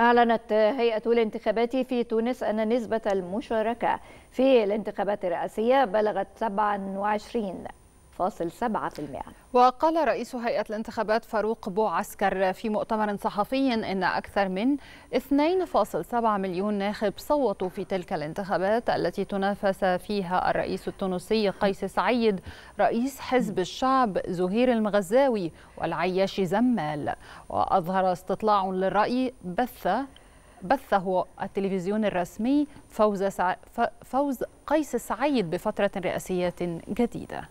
أعلنت هيئة الانتخابات في تونس أن نسبة المشاركة في الانتخابات الرئاسية بلغت 27 وقال رئيس هيئة الانتخابات فاروق بوعسكر في مؤتمر صحفي إن أكثر من 2.7 مليون ناخب صوتوا في تلك الانتخابات التي تنافس فيها الرئيس التونسي قيس سعيد رئيس حزب الشعب زهير المغزاوي والعياش زمال. وأظهر استطلاع للرأي بث بثه التلفزيون الرسمي فوز, سع... فوز قيس سعيد بفترة رئاسية جديدة.